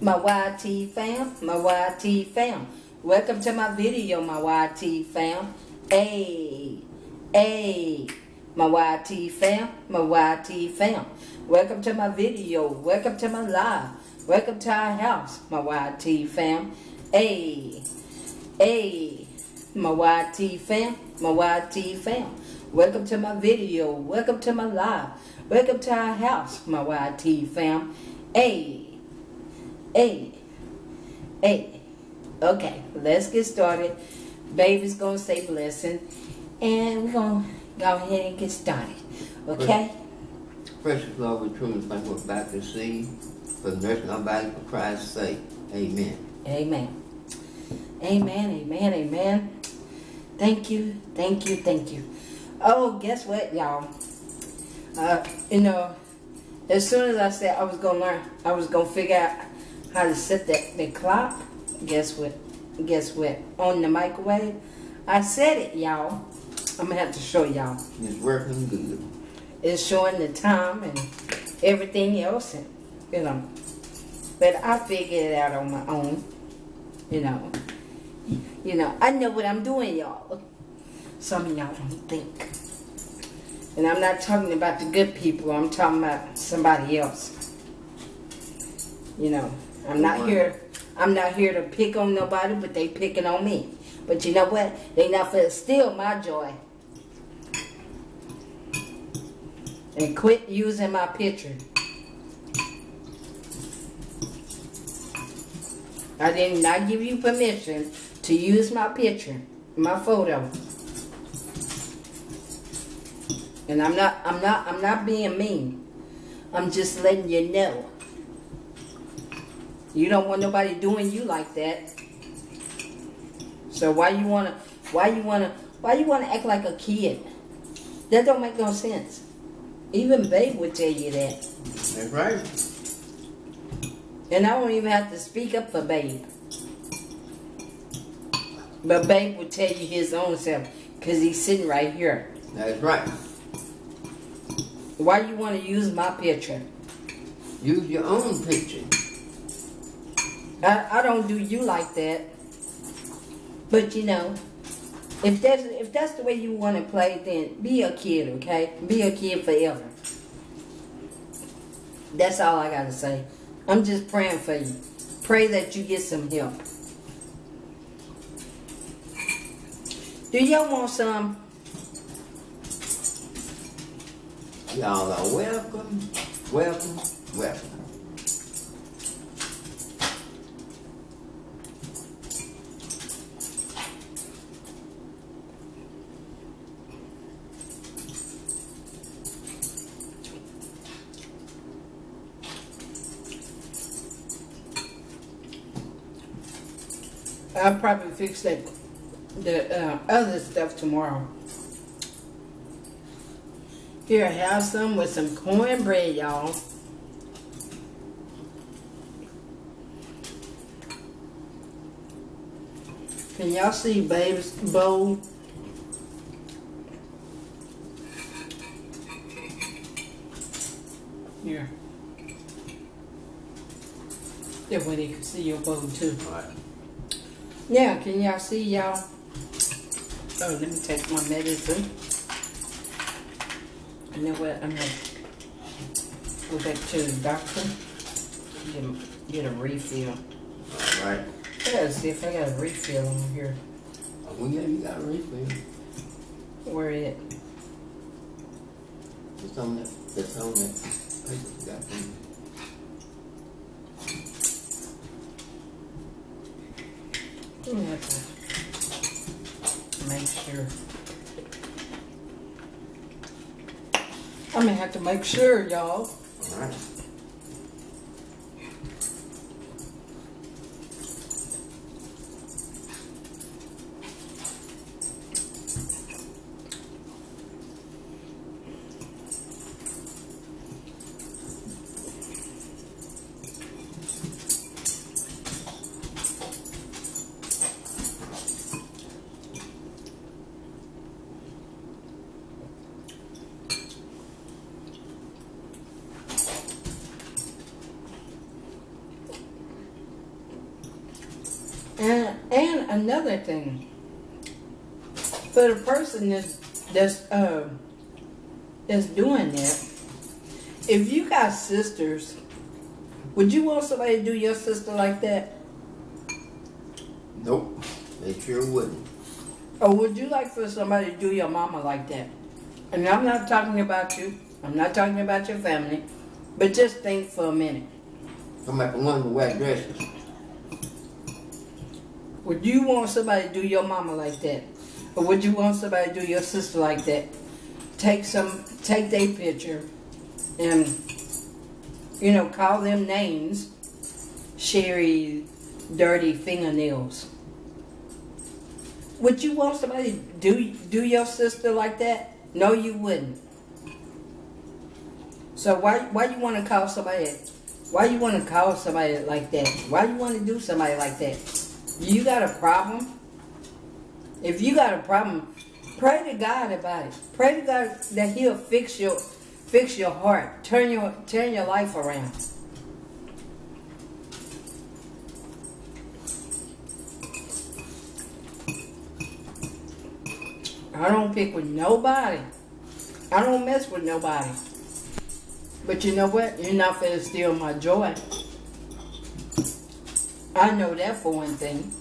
my YT fam, my YT fam. Welcome to my video, my YT fam. Hey, hey, my YT fam, my YT fam. Welcome to my video, welcome to my live, welcome to our house, my YT fam. Hey, hey, my YT fam, my YT fam. Welcome to my video, welcome to my live, welcome to our house, my YT fam. Hey. Hey, hey, okay, let's get started. Baby's gonna say blessing, and we're gonna go ahead and get started, okay? Precious Lord, we truly thank you back to see for the nursing our body for Christ's sake. Amen. Amen. Amen, amen, amen. Thank you, thank you, thank you. Oh, guess what, y'all? Uh, you know, as soon as I said I was gonna learn, I was gonna figure out how to set that, the clock. Guess what? Guess what? On the microwave. I said it, y'all. I'm gonna have to show y'all. It's working good. It's showing the time and everything else, and you know. But I figured it out on my own. You know. You know, I know what I'm doing, y'all. Some of y'all don't think. And I'm not talking about the good people. I'm talking about somebody else. You know. I'm not here. I'm not here to pick on nobody, but they picking on me. But you know what? They not for steal my joy. And quit using my picture. I did not give you permission to use my picture, my photo. And I'm not I'm not I'm not being mean. I'm just letting you know. You don't want nobody doing you like that. So why you wanna why you wanna why you wanna act like a kid? That don't make no sense. Even Babe would tell you that. That's right. And I don't even have to speak up for Babe. But Babe would tell you his own self because he's sitting right here. That's right. Why you want to use my picture? Use your own picture. I, I don't do you like that. But you know, if that's if that's the way you want to play, then be a kid, okay? Be a kid forever. That's all I gotta say. I'm just praying for you. Pray that you get some help. Do y'all want some? Y'all are welcome, welcome, welcome. I'll probably fix that the uh, other stuff tomorrow. Here, I have some with some cornbread, y'all. Can y'all see baby's bowl? Here. That way they can see your bowl too. All right. Yeah, can y'all see y'all? Oh, let me take my medicine. And then what? I'm gonna go back to the doctor. Get a, get a refill. All right. I gotta see if I got a refill on here. Oh, well, yeah, you got a refill. Where it? It's on that. It's on that paper you got gonna have to make sure. I'm gonna have to make sure, y'all. All right. And and another thing, for the person that's that's uh, that's doing that, if you got sisters, would you want somebody to do your sister like that? Nope. They sure wouldn't. Or would you like for somebody to do your mama like that? And I'm not talking about you. I'm not talking about your family. But just think for a minute. Come back the one who wear dresses. Would you want somebody to do your mama like that? Or would you want somebody to do your sister like that? Take some, take their picture and, you know, call them names. Sherry Dirty Fingernails. Would you want somebody to do, do your sister like that? No, you wouldn't. So why, why you want to call somebody, why you want to call somebody like that? Why you want to do somebody like that? You got a problem? If you got a problem, pray to God about it. Pray to God that He'll fix your fix your heart. Turn your turn your life around. I don't pick with nobody. I don't mess with nobody. But you know what? You're not gonna steal my joy. I know that for one thing.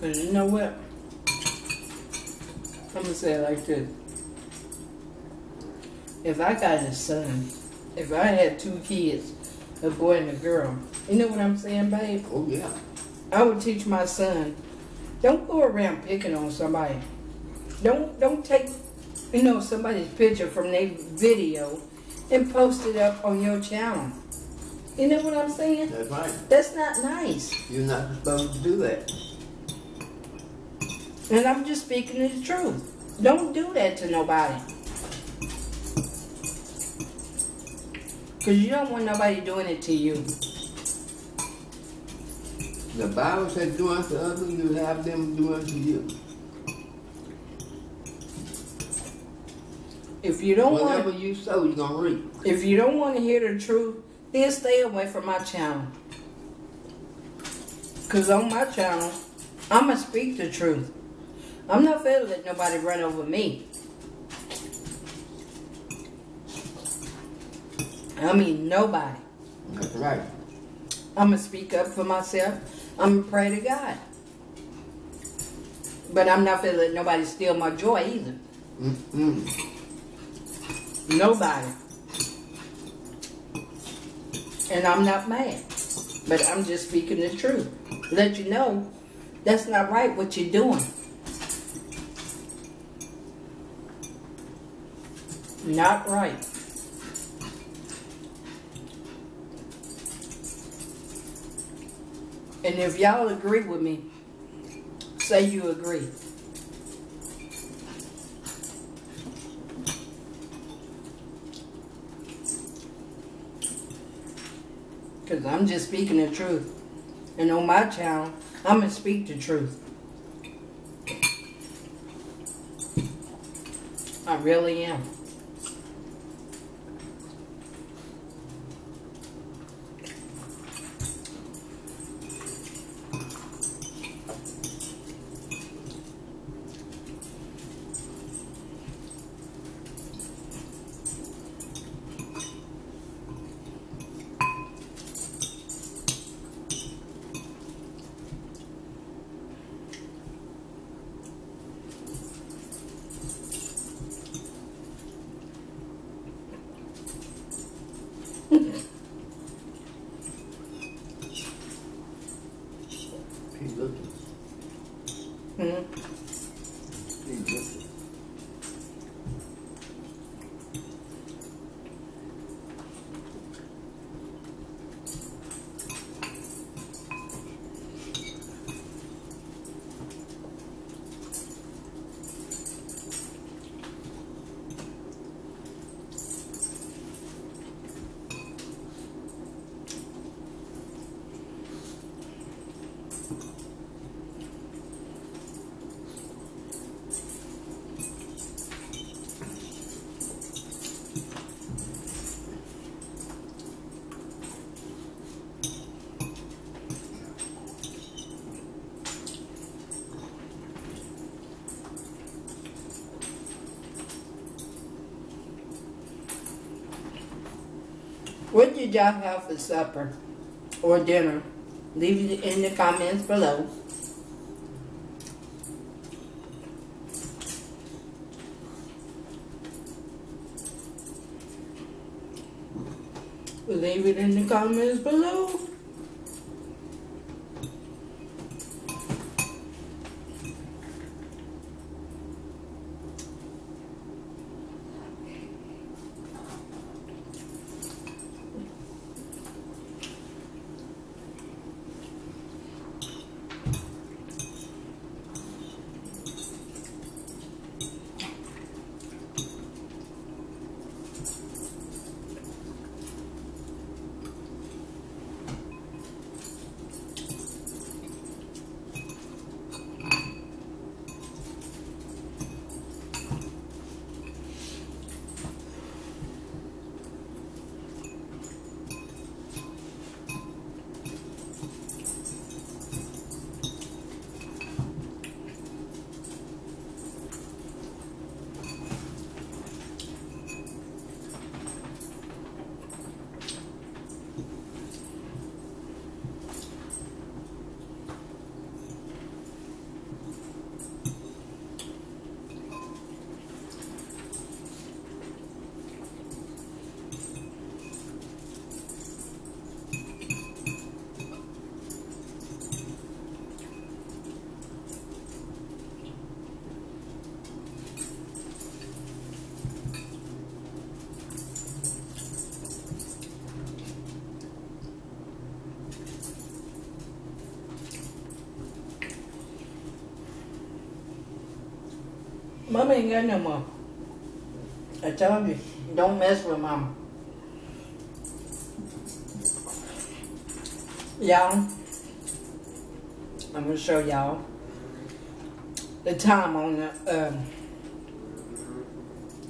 Cause you know what? I'm gonna say it like this. If I got a son, if I had two kids, a boy and a girl, you know what I'm saying, babe? Oh yeah. I would teach my son, don't go around picking on somebody. Don't don't take, you know, somebody's picture from their video and post it up on your channel. You know what I'm saying? That's right. That's not nice. You're not supposed to do that. And I'm just speaking the truth. Don't do that to nobody. Because you don't want nobody doing it to you. The Bible says do unto others, you have them do unto you. If you don't want Whatever want you sow, you're gonna reap. if you don't want to hear the truth, then stay away from my channel. Cause on my channel, I'ma speak the truth. I'm not gonna let nobody run over me. I mean nobody. That's right. I'm gonna speak up for myself. I'm gonna pray to God. But I'm not gonna let nobody steal my joy either. Mm-mm. Nobody. And I'm not mad. But I'm just speaking the truth. Let you know that's not right what you're doing. Not right. And if y'all agree with me, say you agree. Because I'm just speaking the truth. And on my channel, I'm going to speak the truth. I really am. Did y'all have for supper or dinner? Leave it in the comments below. Leave it in the comments below. Mama ain't got no more. I told you, don't mess with mama. Y'all, I'm gonna show y'all the time on the um,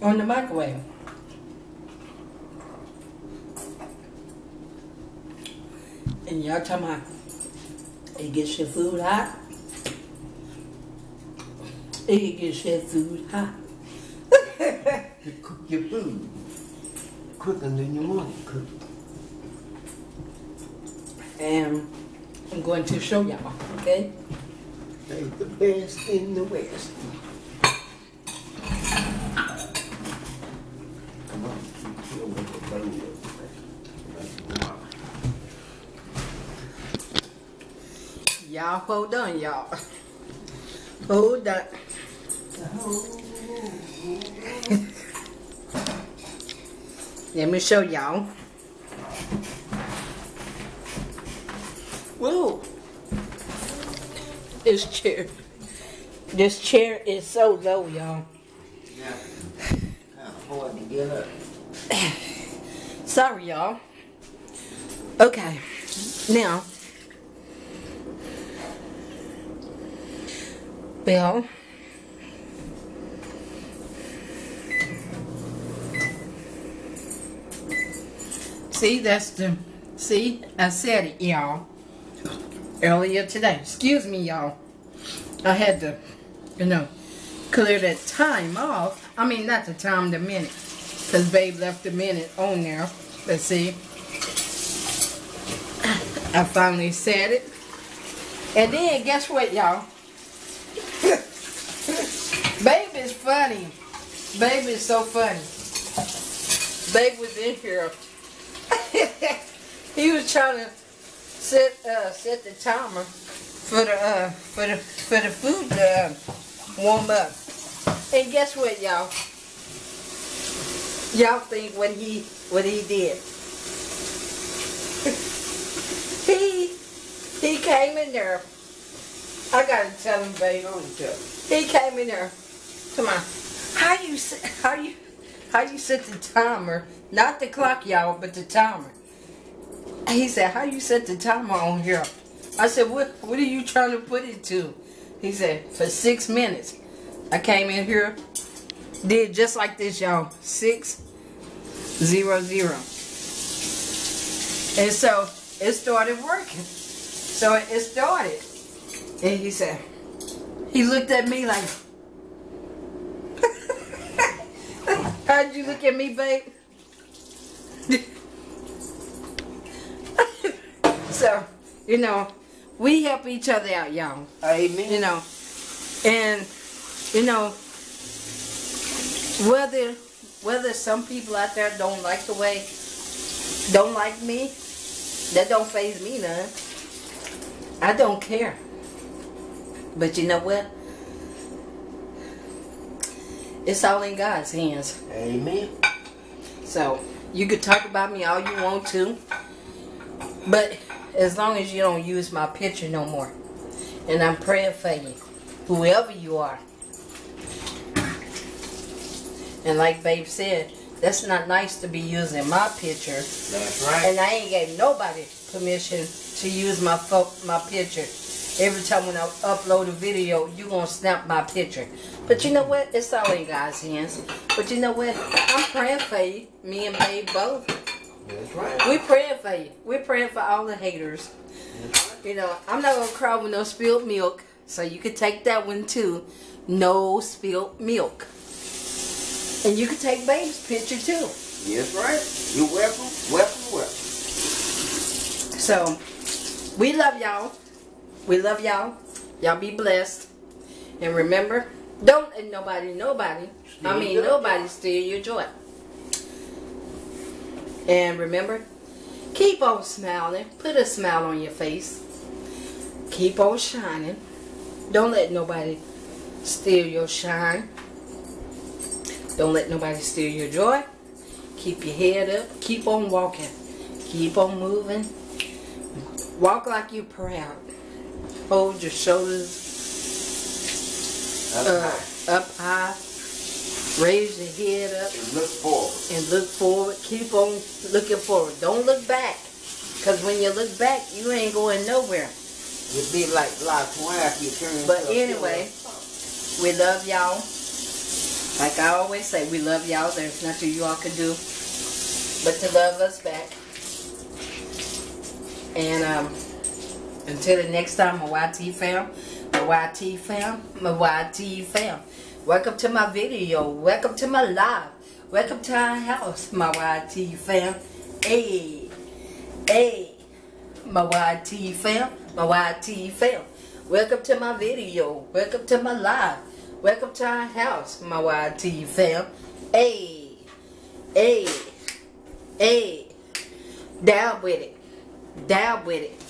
on the microwave. And y'all talking about it gets your food hot. It gets your food hot. You cook your food quicker than you want to cook. and I'm going to show y'all, okay? They the best in the West. Come on, you chill with the bowl of- That's water. Y'all hold on, y'all. Hold on. Let me show y'all. Whoa. This chair. This chair is so low, y'all. Yeah. Hard to get up. Sorry, y'all. Okay. Now. Well. See, that's the. See, I said it, y'all. Earlier today. Excuse me, y'all. I had to, you know, clear that time off. I mean, not the time, the minute. Because Babe left the minute on there. Let's see. I finally said it. And then, guess what, y'all? Babe is funny. Babe is so funny. Babe was in here. He was trying to set uh, set the timer for the uh, for the for the food to uh, warm up. And guess what, y'all? Y'all think what he what he did? he he came in there. I gotta tell him, babe. He came in there. Come on. How you how you how you set the timer? Not the clock, y'all, but the timer. He said, "How you set the timer on here?" I said, "What What are you trying to put it to?" He said, "For six minutes." I came in here, did just like this, y'all. Six zero zero. And so it started working. So it started. And he said, he looked at me like, How'd you look at me, babe? So, you know, we help each other out, y'all. Amen. You know, and you know, whether whether some people out there don't like the way, don't like me, that don't phase me none. I don't care. But you know what? It's all in God's hands. Amen. So you could talk about me all you want to, but as long as you don't use my picture no more. And I'm praying for you, whoever you are. And like Babe said, that's not nice to be using my picture. That's right. And I ain't gave nobody permission to use my my picture. Every time when I upload a video, you gonna snap my picture. But you know what? It's all in God's hands. But you know what? I'm praying for you. Me and Babe both. That's right. We praying for you. We're praying for all the haters. You know, I'm not gonna cry with no spilled milk. So you could take that one too. No spilled milk. And you could take Babe's picture too. Yes, right. You're welcome. Welcome, welcome. So, we love y'all. We love y'all. Y'all be blessed. And remember, don't let nobody, nobody, I mean, nobody joy. steal your joy. And remember, keep on smiling. Put a smile on your face. Keep on shining. Don't let nobody steal your shine. Don't let nobody steal your joy. Keep your head up. Keep on walking. Keep on moving. Walk like you're proud. Hold your shoulders Up uh, high. up high. Raise your head up And look forward. and look forward. Keep on looking forward. Don't look back. Because when you look back, you ain't going nowhere. You'll be like Lot after you turn But anyway, we love y'all. Like I always say, we love y'all. There's nothing you all can do but to love us back. And um, until the next time, my YT fam, my YT fam, my YT fam. Welcome to my video. Welcome to my live. Welcome to our house, my YT fam. Hey, hey, my YT fam, my YT fam. Welcome to my video. Welcome to my live. Welcome to our house, my YT fam. Hey, hey, hey. Down with it. Down with it.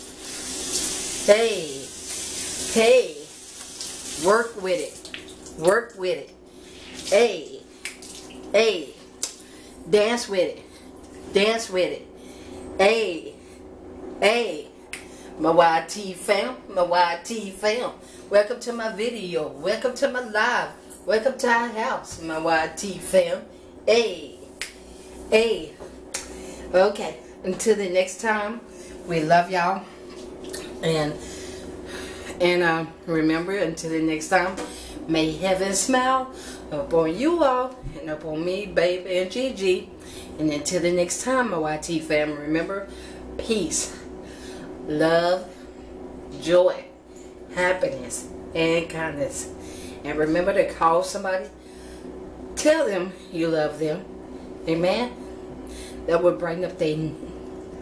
Hey, hey. Work with it. Work with it. Hey, hey. Dance with it. Dance with it. Hey, hey. My YT fam, my YT fam. Welcome to my video. Welcome to my live. Welcome to our house, my YT fam. Hey, hey. Okay, until the next time, we love y'all. And and um, remember, until the next time, may heaven smile upon you all and upon me, babe, and Gigi. And until the next time, my YT family, remember, peace, love, joy, happiness, and kindness. And remember to call somebody, tell them you love them. Amen. That will brighten up their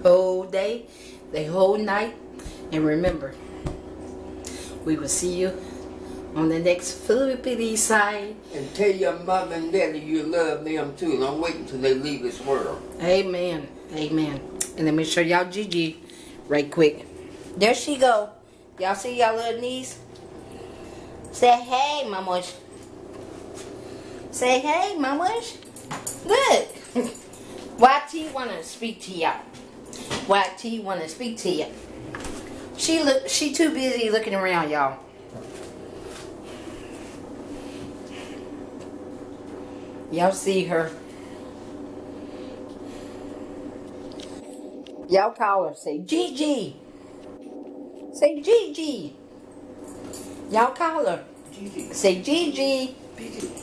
whole day, their whole night. And remember, we will see you on the next Philippine side. And tell your mother and daddy you love them too. And I'm waiting till they leave this world. Amen. Amen. And let me show y'all Gigi right quick. There she go. Y'all see y'all little niece? Say hey, mamush. Say hey, mamush. Good. YT wanna speak to y'all. YT wanna speak to you. She look she too busy looking around, y'all. Y'all see her. Y'all call her. Say Gigi. Say Gigi. Y'all call her. Gigi. Say Gigi. Gigi.